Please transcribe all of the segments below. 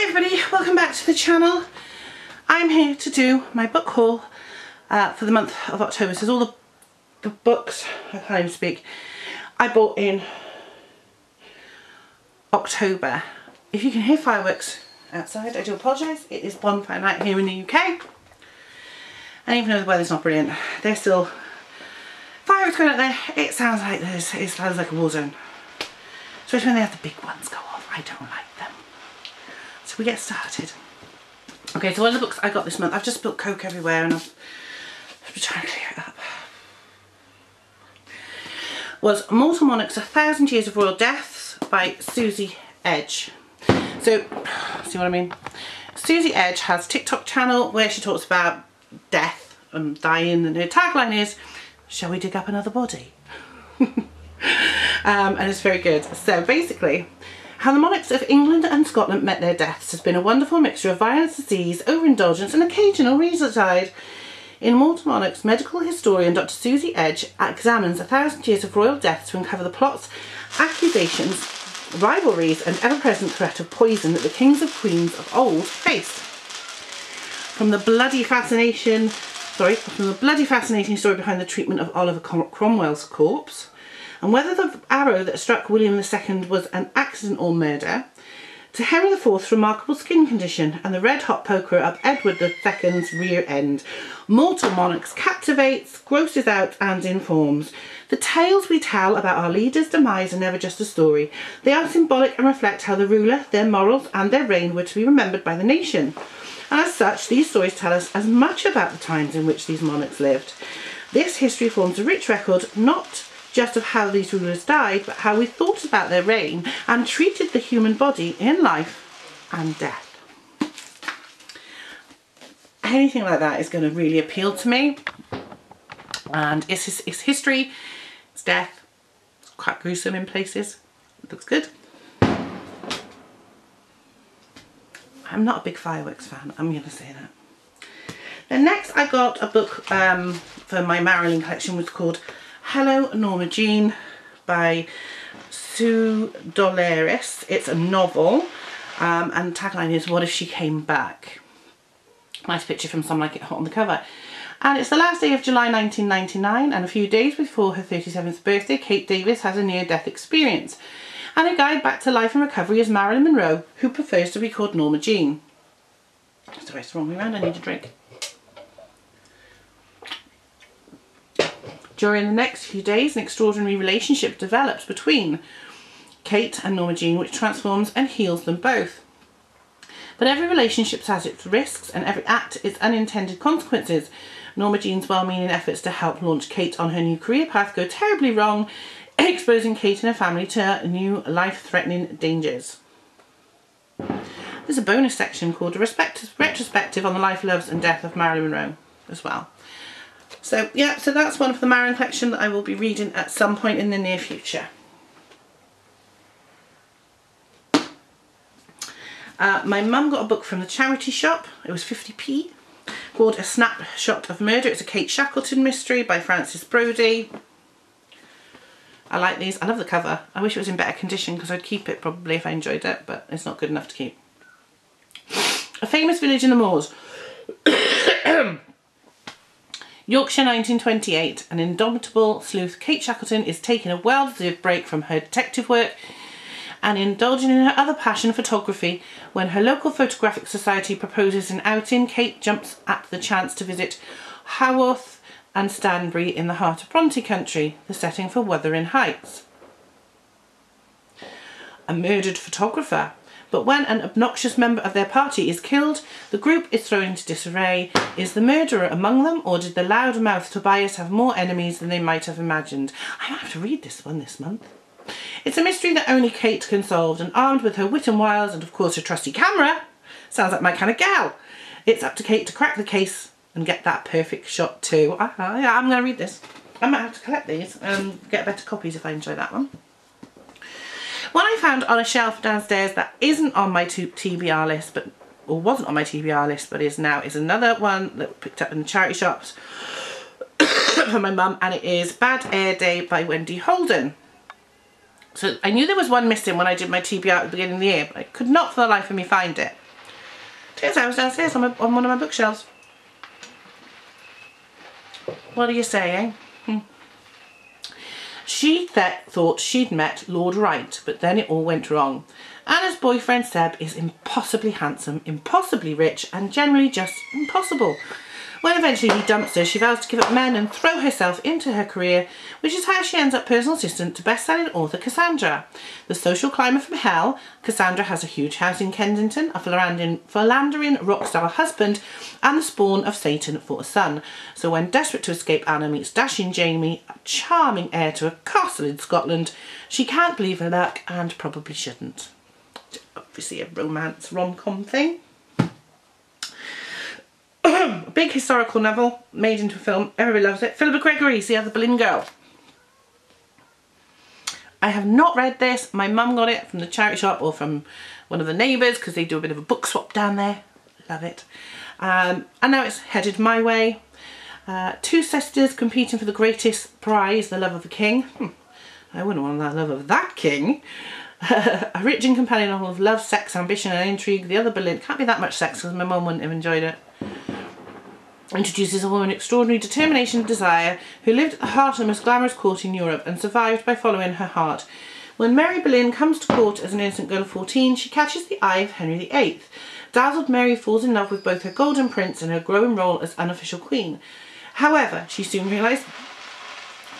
Hi everybody, welcome back to the channel. I'm here to do my book haul uh, for the month of October. So all the, the books, I can't even speak, I bought in October. If you can hear fireworks outside, I do apologise. It is bonfire night here in the UK. And even though the weather's not brilliant, there's still fireworks going out there. It sounds like there's, it sounds like a war zone. Especially when they have the big ones go off. I don't like we get started. Okay, so one of the books I got this month, I've just spilled Coke everywhere and I've been trying to clear it up. Was Mortal Monarchs, A Thousand Years of Royal Deaths by Suzie Edge. So, see what I mean? Suzie Edge has TikTok channel where she talks about death and dying and her tagline is, shall we dig up another body? um, and it's very good. So basically, how the monarchs of England and Scotland met their deaths has been a wonderful mixture of violence, disease, overindulgence and occasional regicide. In Mortal Monarchs, medical historian Dr Suzie Edge examines a thousand years of royal deaths to uncover the plots, accusations, rivalries and ever-present threat of poison that the kings and queens of old faced. From the bloody fascination, sorry, from the bloody fascinating story behind the treatment of Oliver Cromwell's corpse, and whether the arrow that struck William II was an accident or murder, to Henry IV's remarkable skin condition and the red-hot poker up Edward II's rear end. Mortal Monarchs captivates, grosses out and informs. The tales we tell about our leaders' demise are never just a story. They are symbolic and reflect how the ruler, their morals and their reign were to be remembered by the nation. And as such, these stories tell us as much about the times in which these monarchs lived. This history forms a rich record not just of how these rulers died, but how we thought about their reign and treated the human body in life and death. Anything like that is going to really appeal to me. And it's, it's history, it's death, it's quite gruesome in places. It looks good. I'm not a big fireworks fan, I'm going to say that. Then next I got a book um, for my Marilyn collection which was called Hello Norma Jean by Sue Dolares. It's a novel um, and tagline is What if she came back? Nice picture from Some Like It Hot on the cover. And it's the last day of July 1999 and a few days before her 37th birthday, Kate Davis has a near-death experience. And a guide back to life and recovery is Marilyn Monroe, who prefers to be called Norma Jean. Sorry, it's the wrong way around, I need a drink. During the next few days, an extraordinary relationship develops between Kate and Norma Jean, which transforms and heals them both. But every relationship has its risks and every act its unintended consequences. Norma Jean's well-meaning efforts to help launch Kate on her new career path go terribly wrong, exposing Kate and her family to new life-threatening dangers. There's a bonus section called a retrospective on the life, loves and death of Marilyn Monroe as well. So yeah, so that's one of the Marin collection that I will be reading at some point in the near future. Uh, my mum got a book from the charity shop, it was 50p, called A Snapshot of Murder. It's a Kate Shackleton mystery by Frances Brody. I like these, I love the cover. I wish it was in better condition because I'd keep it probably if I enjoyed it, but it's not good enough to keep. A Famous Village in the Moors. Yorkshire 1928, an indomitable sleuth, Kate Shackleton, is taking a well-deserved break from her detective work and indulging in her other passion, photography. When her local photographic society proposes an outing, Kate jumps at the chance to visit Haworth and Stanbury in the heart of Bronte country, the setting for Wuthering Heights. A murdered photographer but when an obnoxious member of their party is killed, the group is thrown into disarray. Is the murderer among them, or did the loudmouth Tobias have more enemies than they might have imagined? I might have to read this one this month. It's a mystery that only Kate can solve, and armed with her wit and wiles, and of course her trusty camera, sounds like my kind of gal. It's up to Kate to crack the case and get that perfect shot too. Uh, yeah, I'm going to read this. I might have to collect these and get better copies if I enjoy that one. One I found on a shelf downstairs that isn't on my TBR list, but or wasn't on my TBR list, but is now, is another one that I picked up in the charity shops for my mum, and it is Bad Heir Day by Wendy Holden. So I knew there was one missing when I did my TBR at the beginning of the year, but I could not for the life of me find it. Turns out it was downstairs on, my, on one of my bookshelves. What do you say, eh? Hmm. She th thought she'd met Lord Wright, but then it all went wrong. Anna's boyfriend Seb is impossibly handsome, impossibly rich, and generally just impossible. When eventually he dumps her, she vows to give up men and throw herself into her career, which is how she ends up personal assistant to best-selling author Cassandra. The social climber from hell, Cassandra has a huge house in Kensington, a philandering, philandering rock-star husband, and the spawn of Satan for a son. So when desperate to escape, Anna meets dashing Jamie, a charming heir to a castle in Scotland, she can't believe her luck and probably shouldn't. Obviously a romance rom-com thing. Big historical novel made into a film. Everybody loves it. Philippa Gregory's The Other Boleyn Girl. I have not read this. My mum got it from the charity shop or from one of the neighbours because they do a bit of a book swap down there. Love it. Um, and now it's headed my way. Uh, two sisters competing for the greatest prize, the love of a king. Hmm. I wouldn't want the love of that king. a rich and compelling novel of love, sex, ambition and intrigue. The other Boleyn, can't be that much sex because my mum wouldn't have enjoyed it introduces a woman of extraordinary determination and desire who lived at the heart of the most glamorous court in Europe and survived by following her heart. When Mary Boleyn comes to court as an innocent girl of 14, she catches the eye of Henry VIII. Dazzled Mary falls in love with both her golden prince and her growing role as unofficial queen. However, she soon realises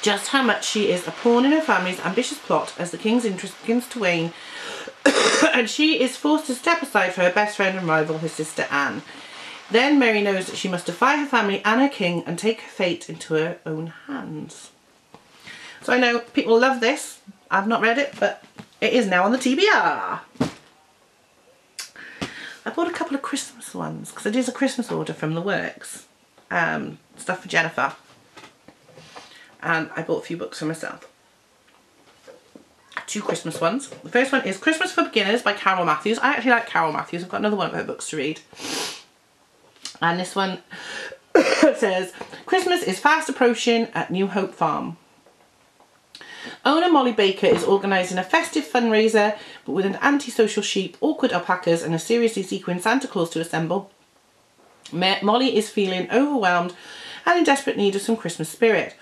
just how much she is a pawn in her family's ambitious plot as the king's interest begins to wane and she is forced to step aside for her best friend and rival, her sister Anne. Then Mary knows that she must defy her family and her king and take her fate into her own hands. So I know people love this. I've not read it, but it is now on the TBR. I bought a couple of Christmas ones because it is a Christmas order from the works. Um, stuff for Jennifer. And I bought a few books for myself. Two Christmas ones. The first one is Christmas for Beginners by Carole Matthews. I actually like Carole Matthews. I've got another one of her books to read. And this one says, Christmas is fast approaching at New Hope Farm. Owner Molly Baker is organising a festive fundraiser, but with an antisocial sheep, awkward alpacas and a seriously sequined Santa Claus to assemble. Molly is feeling overwhelmed and in desperate need of some Christmas spirit.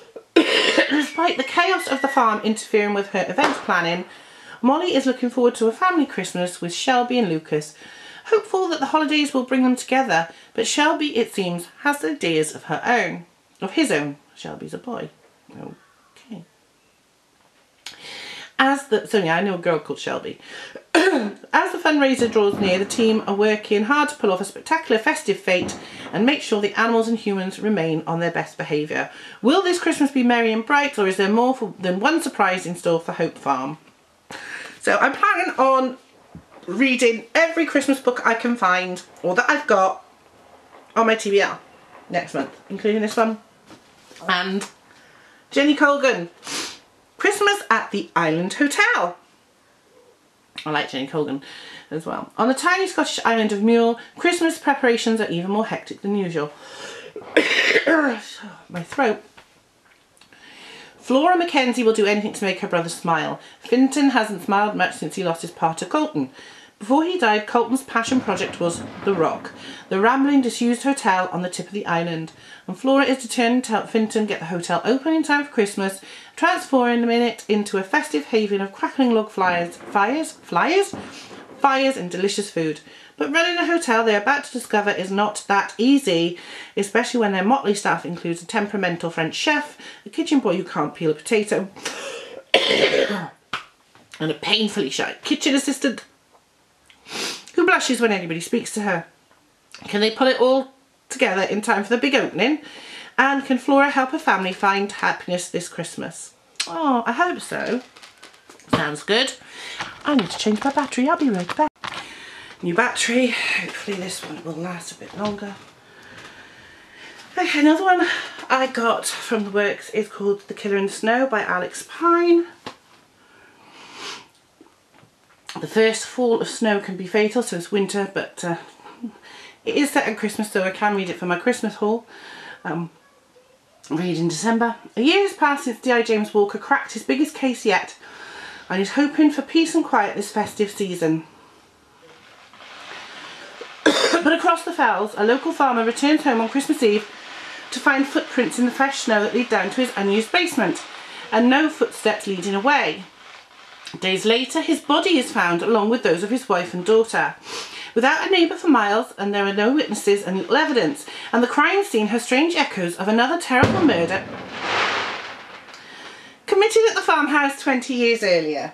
Despite the chaos of the farm interfering with her event planning, Molly is looking forward to a family Christmas with Shelby and Lucas, hopeful that the holidays will bring them together, but Shelby, it seems, has ideas of her own. Of his own. Shelby's a boy. Okay. As the, so yeah, I know a girl called Shelby. As the fundraiser draws near, the team are working hard to pull off a spectacular festive fete and make sure the animals and humans remain on their best behaviour. Will this Christmas be merry and bright or is there more for, than one surprise in store for Hope Farm? So I'm planning on reading every Christmas book I can find or that I've got on my TBR next month, including this one. And Jenny Colgan, Christmas at the Island Hotel. I like Jenny Colgan as well. On the tiny Scottish island of Mure, Christmas preparations are even more hectic than usual. my throat. Flora Mackenzie will do anything to make her brother smile. Fintan hasn't smiled much since he lost his part to Colton. Before he died, Colton's passion project was The Rock, the rambling, disused hotel on the tip of the island. And Flora is determined to help Fintan get the hotel open in time for Christmas, transforming it into a festive haven of crackling log flyers, fires, flyers, fires and delicious food. But running a hotel they're about to discover is not that easy, especially when their motley staff includes a temperamental French chef, a kitchen boy who can't peel a potato, and a painfully shy kitchen assistant who blushes when anybody speaks to her. Can they pull it all together in time for the big opening? And can Flora help her family find happiness this Christmas? Oh, I hope so. Sounds good. I need to change my battery. I'll be right back. New battery. Hopefully this one will last a bit longer. Okay, another one I got from the works is called The Killer in the Snow by Alex Pine. The first fall of snow can be fatal, so it's winter, but uh, it is set at Christmas, so I can read it for my Christmas haul. Um, read in December. A year has passed since D.I. James Walker cracked his biggest case yet, and is hoping for peace and quiet this festive season. but across the fells, a local farmer returns home on Christmas Eve to find footprints in the fresh snow that lead down to his unused basement, and no footsteps leading away. Days later, his body is found along with those of his wife and daughter. Without a neighbour for miles, and there are no witnesses and little evidence, and the crime scene has strange echoes of another terrible murder committed at the farmhouse 20 years earlier.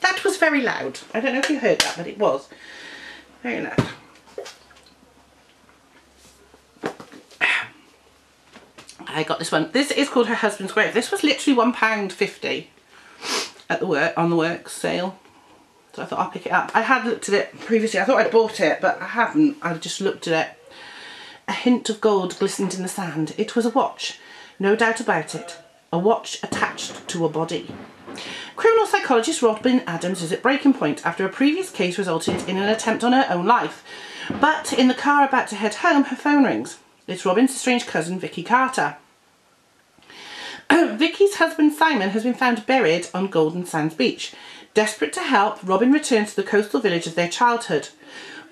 That was very loud. I don't know if you heard that, but it was very loud. I got this one. This is called Her Husband's Grave. This was literally £1.50 at the work on the works sale. So I thought I'll pick it up. I had looked at it previously. I thought I'd bought it, but I haven't. I just looked at it. A hint of gold glistened in the sand. It was a watch. No doubt about it. A watch attached to a body. Criminal psychologist Robin Adams is at breaking point after a previous case resulted in an attempt on her own life. But in the car about to head home, her phone rings. It's Robin's estranged cousin, Vicky Carter. Vicky's husband Simon has been found buried on Golden Sands Beach. Desperate to help, Robin returns to the coastal village of their childhood.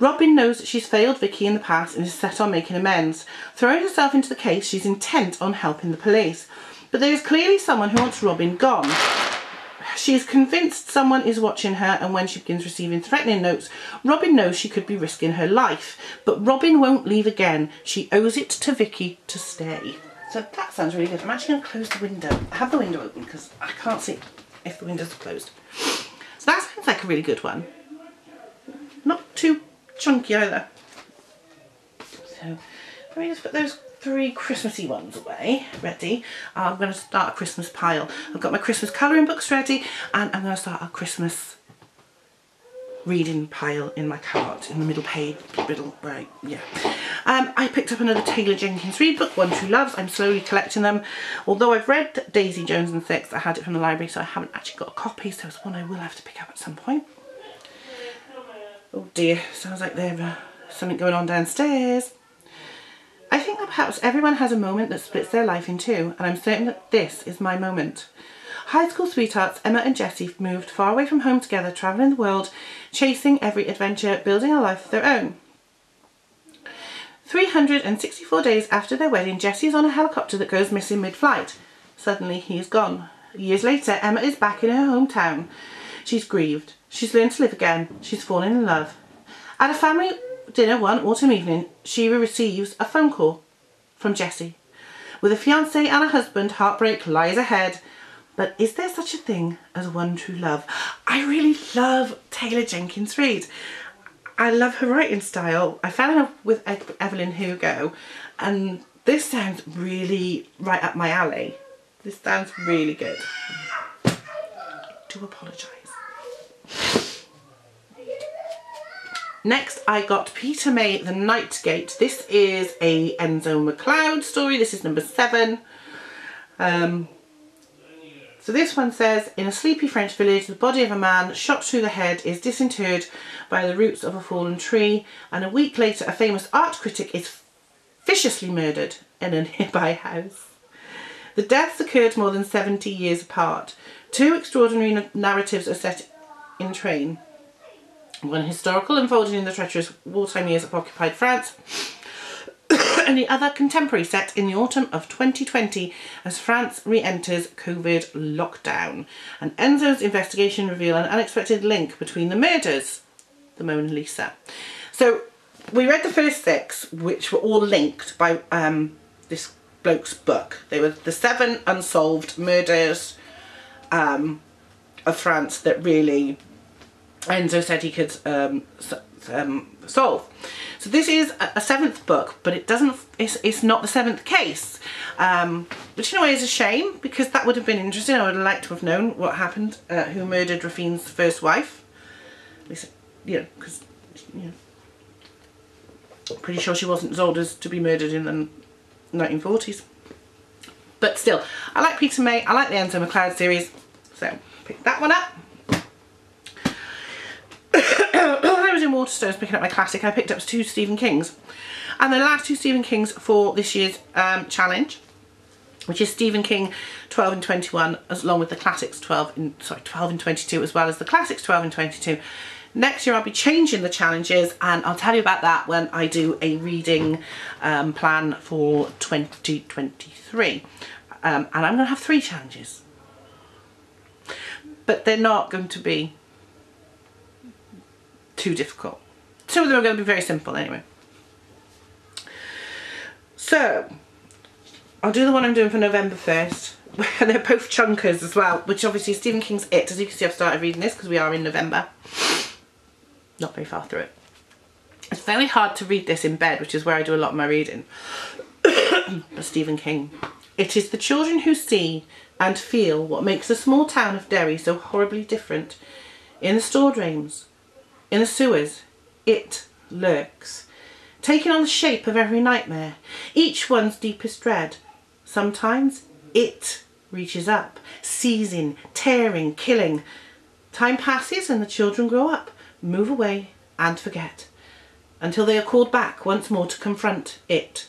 Robin knows that she's failed Vicky in the past and is set on making amends. Throwing herself into the case, she's intent on helping the police. But there is clearly someone who wants Robin gone. She is convinced someone is watching her and when she begins receiving threatening notes, Robin knows she could be risking her life. But Robin won't leave again. She owes it to Vicky to stay. So that sounds really good. I'm actually going to close the window. I have the window open because I can't see if the window's closed. So that sounds like a really good one. Not too chunky either. So let me just put those three Christmassy ones away, ready. I'm going to start a Christmas pile. I've got my Christmas colouring books ready and I'm going to start a Christmas reading pile in my cart in the middle page, middle, right, yeah. Um, I picked up another Taylor Jenkins Reid book, One True Loves. I'm slowly collecting them. Although I've read Daisy Jones and Six, I had it from the library, so I haven't actually got a copy, so it's one I will have to pick up at some point. Oh dear, sounds like there's uh, something going on downstairs. I think that perhaps everyone has a moment that splits their life in two, and I'm certain that this is my moment. High school sweethearts Emma and Jessie moved far away from home together, travelling the world, chasing every adventure, building a life of their own. 364 days after their wedding, Jessie is on a helicopter that goes missing mid-flight. Suddenly, he is gone. Years later, Emma is back in her hometown. She's grieved. She's learned to live again. She's fallen in love. At a family dinner one autumn evening, she receives a phone call from Jessie. With a fiance and a husband, heartbreak lies ahead. But is there such a thing as one true love? I really love Taylor Jenkins Reid. I love her writing style. I fell in love with Evelyn Hugo and this sounds really right up my alley. This sounds really good. I do apologise. Next I got Peter May The Night Gate. This is a Enzo McLeod story. This is number seven. Um, so this one says, in a sleepy French village, the body of a man shot through the head is disinterred by the roots of a fallen tree and a week later a famous art critic is viciously murdered in a nearby house. The deaths occurred more than 70 years apart. Two extraordinary narratives are set in train. One historical unfolding in the treacherous wartime years of occupied France and the other contemporary set in the autumn of 2020 as France re-enters COVID lockdown. And Enzo's investigation reveal an unexpected link between the murders, the Mona Lisa. So we read the first six, which were all linked by um, this bloke's book. They were the seven unsolved murders um, of France that really Enzo said he could um, um, solve. So this is a seventh book, but it doesn't, it's, it's not the seventh case. Um, which in a way is a shame because that would have been interesting. I would have liked to have known what happened, uh, who murdered Rafine's first wife. At least, you know, because, you know, pretty sure she wasn't as old as to be murdered in the 1940s. But still, I like Peter May, I like the Enzo McLeod series, so pick that one up. In Waterstones picking up my classic, I picked up two Stephen Kings. And the last two Stephen Kings for this year's um, challenge, which is Stephen King 12 and 21, as along with the classics 12 and, sorry, 12 and 22, as well as the classics 12 and 22. Next year I'll be changing the challenges and I'll tell you about that when I do a reading um, plan for 2023. Um, and I'm going to have three challenges. But they're not going to be too difficult. Two of them are going to be very simple anyway. So, I'll do the one I'm doing for November 1st. they're both chunkers as well, which obviously Stephen King's It. As you can see, I've started reading this because we are in November. Not very far through it. It's very hard to read this in bed, which is where I do a lot of my reading. but Stephen King. It is the children who see and feel what makes the small town of Derry so horribly different. In the store drains, in the sewers, it lurks, taking on the shape of every nightmare, each one's deepest dread. Sometimes it reaches up, seizing, tearing, killing. Time passes and the children grow up, move away and forget, until they are called back once more to confront it,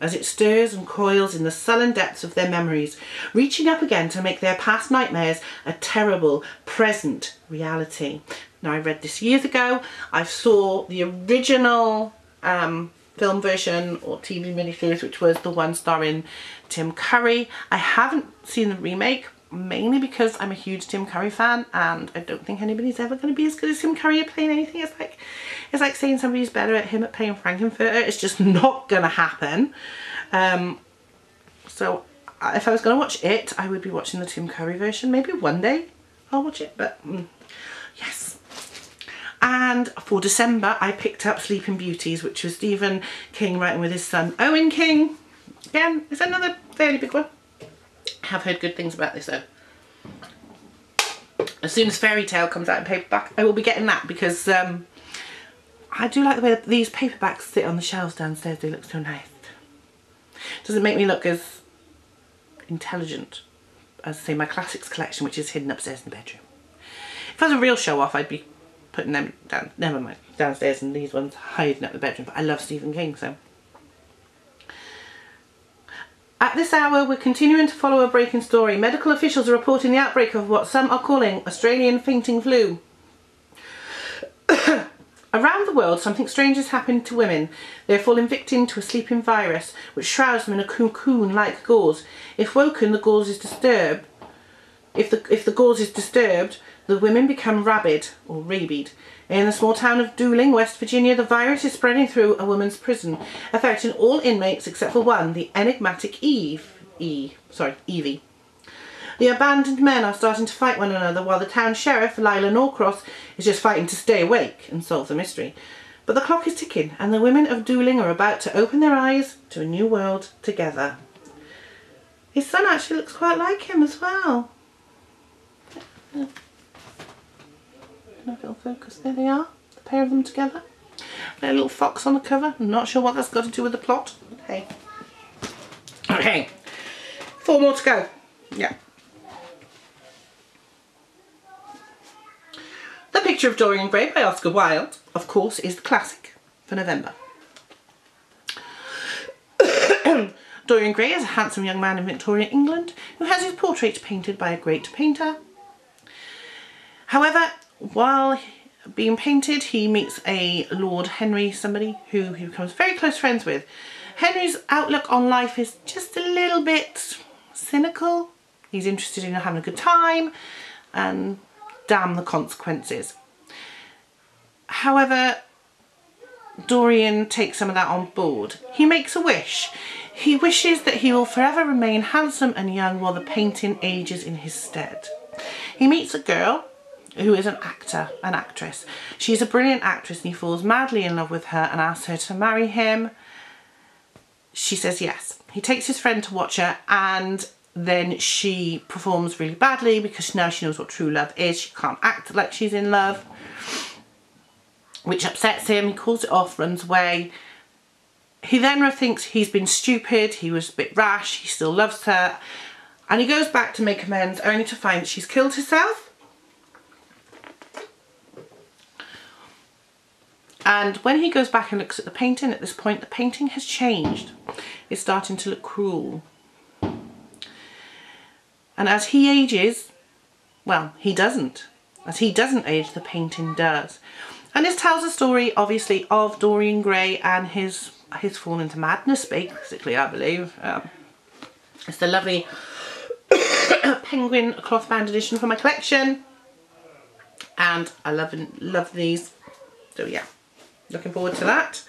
as it stirs and coils in the sullen depths of their memories, reaching up again to make their past nightmares a terrible present reality. Now I read this years ago, I saw the original um, film version or TV miniseries which was the one starring Tim Curry. I haven't seen the remake mainly because I'm a huge Tim Curry fan and I don't think anybody's ever going to be as good as Tim Curry at playing anything. It's like it's like saying somebody's better at him at playing Frank-N-Furter. It's just not going to happen. Um, so if I was going to watch it, I would be watching the Tim Curry version. Maybe one day I'll watch it, but mm, yes. And for December, I picked up Sleeping Beauties, which was Stephen King writing with his son Owen King. Again, it's another fairly big one. I have heard good things about this though. As soon as Fairy Tale comes out in paperback, I will be getting that because um, I do like the way these paperbacks sit on the shelves downstairs. They look so nice. Doesn't make me look as intelligent as say my classics collection which is hidden upstairs in the bedroom. If I was a real show off I'd be putting them down, never mind, downstairs and these ones hiding up the bedroom. But I love Stephen King, so. At this hour, we're continuing to follow a breaking story. Medical officials are reporting the outbreak of what some are calling Australian fainting flu. Around the world, something strange has happened to women. They are falling victim to a sleeping virus, which shrouds them in a cocoon-like gauze. If woken, the gauze is disturbed. If the, if the gauze is disturbed, the women become rabid or rabid. In the small town of Dooling, West Virginia, the virus is spreading through a woman's prison, affecting all inmates except for one, the enigmatic Eve. E. Sorry, Evie. The abandoned men are starting to fight one another while the town sheriff, Lila Norcross, is just fighting to stay awake and solve the mystery. But the clock is ticking and the women of Dooling are about to open their eyes to a new world together. His son actually looks quite like him as well. If it'll focus. There they are, the pair of them together. A little fox on the cover. I'm not sure what that's got to do with the plot. Hey. Okay. Four more to go. Yeah. The Picture of Dorian Gray by Oscar Wilde, of course, is the classic for November. Dorian Gray is a handsome young man in Victorian England who has his portrait painted by a great painter. However, while being painted, he meets a Lord Henry, somebody who he becomes very close friends with. Henry's outlook on life is just a little bit cynical. He's interested in having a good time and damn the consequences. However, Dorian takes some of that on board. He makes a wish. He wishes that he will forever remain handsome and young while the painting ages in his stead. He meets a girl who is an actor, an actress. She's a brilliant actress and he falls madly in love with her and asks her to marry him. She says yes. He takes his friend to watch her and then she performs really badly because now she knows what true love is. She can't act like she's in love, which upsets him. He calls it off, runs away. He then thinks he's been stupid, he was a bit rash, he still loves her, and he goes back to make amends only to find that she's killed herself And when he goes back and looks at the painting at this point, the painting has changed. It's starting to look cruel. And as he ages, well, he doesn't. As he doesn't age, the painting does. And this tells a story, obviously, of Dorian Gray and his his fall into madness, basically, I believe. Um, it's the lovely penguin cloth bound edition for my collection. And I love, love these. So yeah, looking forward to that.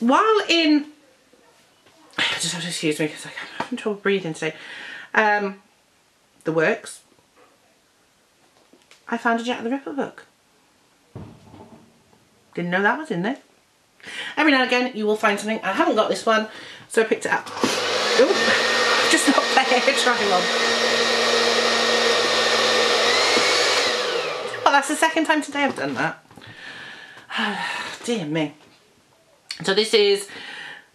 While in, I just have to excuse me because I'm having trouble breathing today. Um, the works. I found a Jack the Ripper book. Didn't know that was in there. Every now and again you will find something. I haven't got this one, so I picked it up. Oh, just not the hair on. Well, that's the second time today I've done that. Dear me. So this is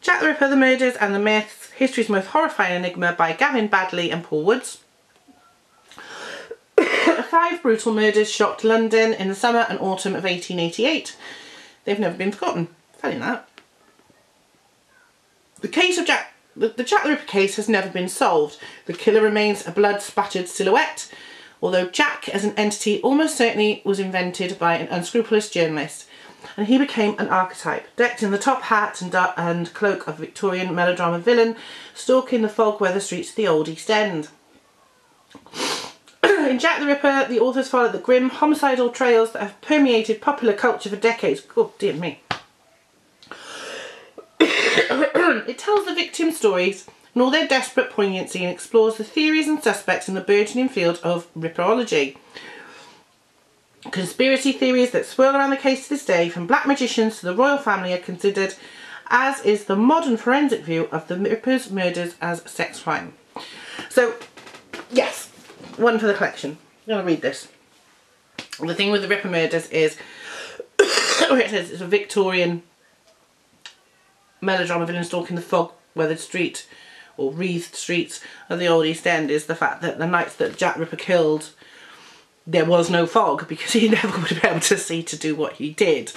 Jack the Ripper, The Murders and the Myths, History's Most Horrifying Enigma by Gavin Baddeley and Paul Woods. Five brutal murders shocked London in the summer and autumn of 1888. They've never been forgotten. Funny that. The case of Jack, the, the Jack the Ripper case has never been solved. The killer remains a blood-spattered silhouette, although Jack as an entity almost certainly was invented by an unscrupulous journalist. And he became an archetype, decked in the top hat and, uh, and cloak of Victorian melodrama villain, stalking the fog weather streets of the old East End. in Jack the Ripper, the authors follow the grim homicidal trails that have permeated popular culture for decades. Oh, dear me. it tells the victim stories in all their desperate poignancy and explores the theories and suspects in the burgeoning field of Ripperology. Conspiracy theories that swirl around the case to this day, from black magicians to the royal family, are considered, as is the modern forensic view of the Ripper's murders as sex crime. So, yes, one for the collection. I'm going to read this. The thing with the Ripper murders is, where oh, it says it's a Victorian melodrama villain stalking the fog weathered street or wreathed streets of the old East End is the fact that the nights that Jack Ripper killed there was no fog because he never would been able to see to do what he did.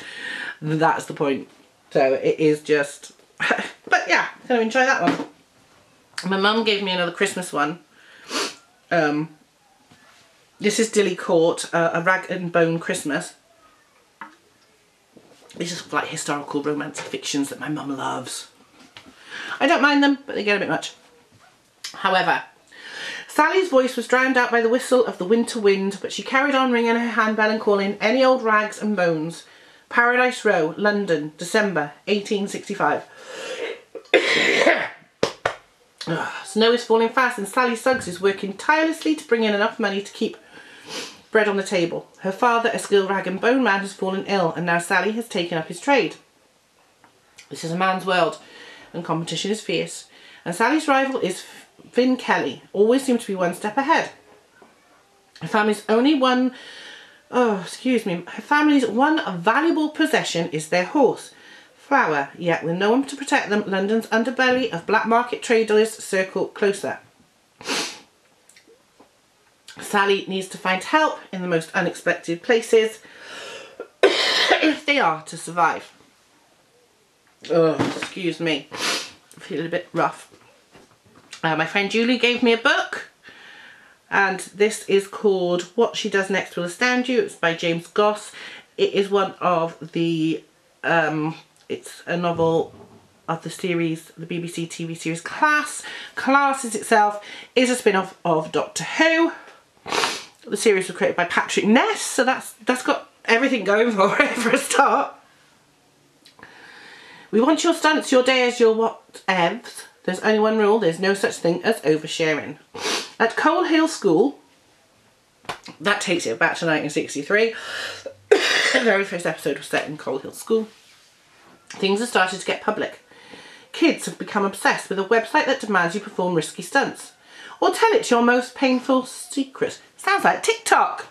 That's the point. So it is just, but yeah, gonna enjoy that one. My mum gave me another Christmas one. Um, this is Dilly Court, uh, a rag and bone Christmas. These are like historical romantic fictions that my mum loves. I don't mind them, but they get a bit much. However, Sally's voice was drowned out by the whistle of the winter wind, but she carried on ringing her handbell and calling any old rags and bones. Paradise Row, London, December 1865. Snow is falling fast and Sally Suggs is working tirelessly to bring in enough money to keep bread on the table. Her father, a skilled rag and bone man, has fallen ill and now Sally has taken up his trade. This is a man's world and competition is fierce. And Sally's rival is Finn Kelly, always seems to be one step ahead. Her family's only one, oh, excuse me, her family's one valuable possession is their horse. Flower, yet with no one to protect them, London's underbelly of black market traders circle closer. Sally needs to find help in the most unexpected places if they are to survive. Oh, excuse me. I feel a bit rough. Uh, my friend Julie gave me a book and this is called What She Does Next Will Astound You. It's by James Goss. It is one of the, um, it's a novel of the series, the BBC TV series Class. Class is itself is a spin-off of Doctor Who. The series was created by Patrick Ness, so that's that's got everything going for it for a start. We want your stunts, your dares, your whatevs. There's only one rule, there's no such thing as oversharing. At Coal Hill School, that takes it back to 1963. the very first episode was set in Coal Hill School. Things have started to get public. Kids have become obsessed with a website that demands you perform risky stunts. Or tell it your most painful secret. Sounds like TikTok.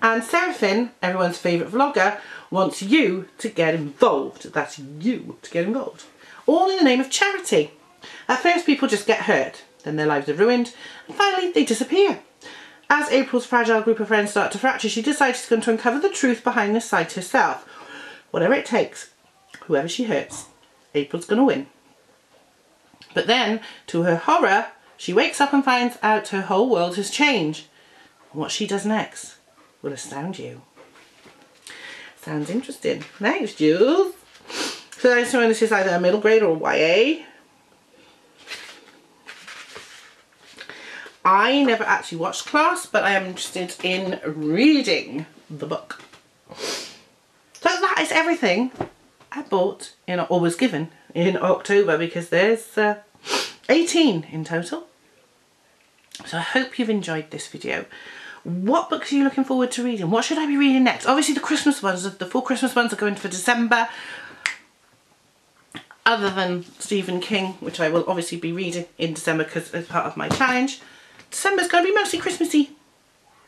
And Seraphine, everyone's favourite vlogger, wants you to get involved. That's you to get involved. All in the name of charity. At first people just get hurt, then their lives are ruined, and finally they disappear. As April's fragile group of friends start to fracture, she decides she's going to uncover the truth behind the site herself. Whatever it takes, whoever she hurts, April's going to win. But then, to her horror, she wakes up and finds out her whole world has changed. And what she does next will astound you. Sounds interesting. Thanks, Jules. So I assume this is either a middle grade or YA. I never actually watched class, but I am interested in reading the book. So that is everything I bought in or was given in October because there's uh, 18 in total. So I hope you've enjoyed this video. What books are you looking forward to reading? What should I be reading next? Obviously the Christmas ones, the full Christmas ones are going for December. Other than Stephen King, which I will obviously be reading in December because as part of my challenge. December's going to be mostly Christmassy,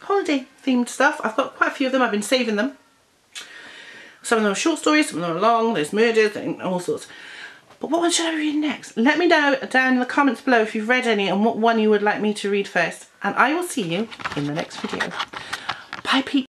holiday themed stuff. I've got quite a few of them, I've been saving them. Some of them are short stories, some of them are long, there's murders and all sorts. But what one should I read next? Let me know down in the comments below if you've read any and what one you would like me to read first. And I will see you in the next video. Bye people.